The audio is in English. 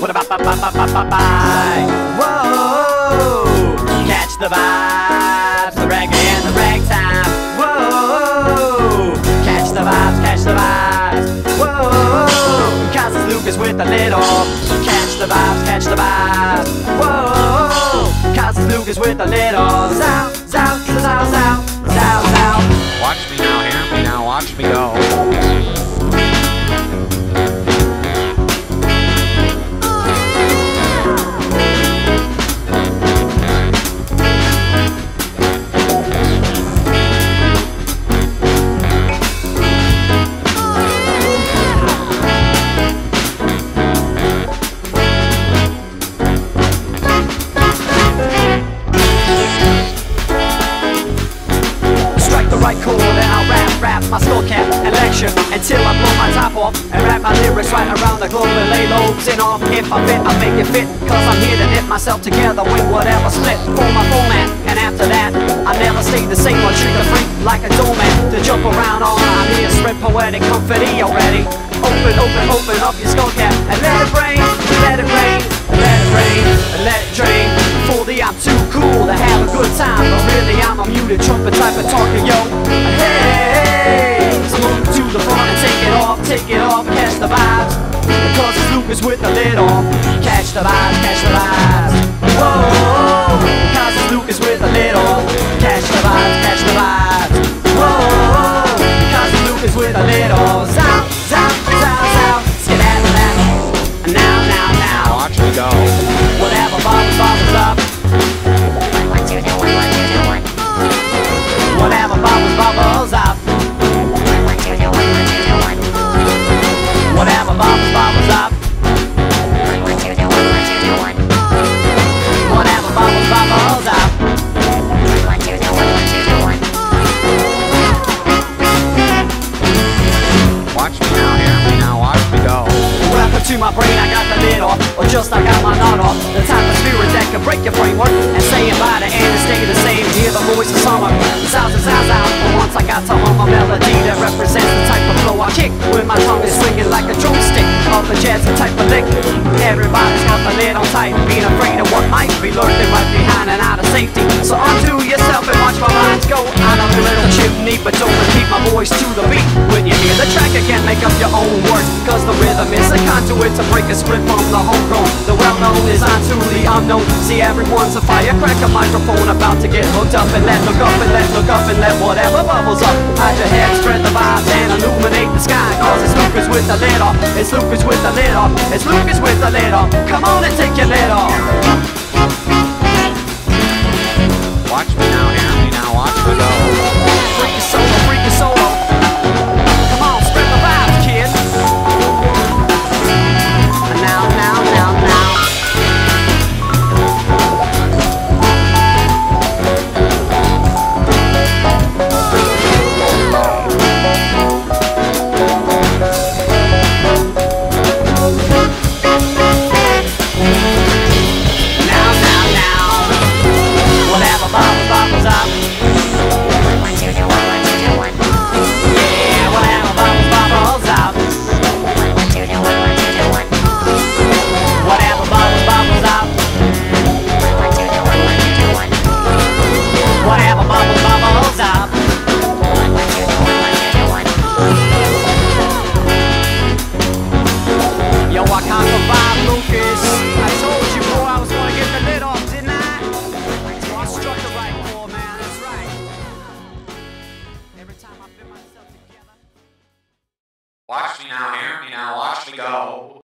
What about bye bye bye bye bye bye? Whoa! Catch the vibes, the reggae and the ragtime. Whoa! Catch the vibes, catch the vibes. Whoa! It's Lucas with lid off. Catch the vibes, catch the vibes. Whoa! Lucas with lid off. Zow, zow, zow, zow, zow, zow. Watch me now, hear me now, watch me go. And rap my lyrics right around the globe and lay lobes in off. If I fit, I'll make it fit, cause I'm here to knit myself together with whatever split for my format. And after that, I never stay the same or treat the freak like a doormat to jump around all I'm here, spread poetic confetti already. Open, open, open up your skull cap and let it rain, let it rain, let it rain, let it drain. Fully, I'm too cool to have a good time, but really I'm a muted trumpet type of talker, take it off, catch the vibes. Because it's Lucas with the lid off, catch the vibes. My brain, I got the lid off, or just I got my knot off. The type of spirit that can break your framework and say it by the end and stay the same. Hear the voice of summer, sounds and sounds out. For once I got to hum a melody that represents the type of flow I kick. When my tongue is swinging like a drumstick, off the jazzy type of lick. Everybody's got the lid on When you hear the track again, make up your own words, cause the rhythm is a conduit to break a split from the homegrown. The well known is onto the unknown. See, everyone's a firecracker microphone about to get hooked up and let look up and let look up and let whatever bubbles up. Hide your head, spread the vibes and illuminate the sky. Cause it's Lucas with the lid off. It's Lucas with the lid off. It's Lucas with the lid off. Come on and take your lid off. Watch me now,